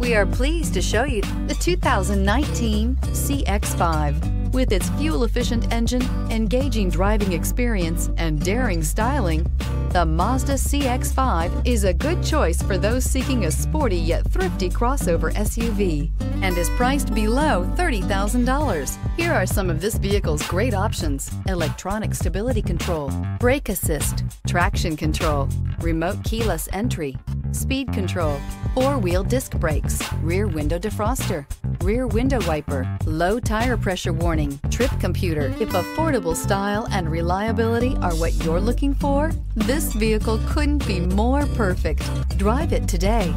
We are pleased to show you the 2019 CX-5. With its fuel-efficient engine, engaging driving experience, and daring styling, the Mazda CX-5 is a good choice for those seeking a sporty yet thrifty crossover SUV and is priced below $30,000. Here are some of this vehicle's great options. Electronic stability control, brake assist, traction control, remote keyless entry, speed control, four-wheel disc brakes, rear window defroster, rear window wiper, low tire pressure warning, trip computer. If affordable style and reliability are what you're looking for, this vehicle couldn't be more perfect. Drive it today.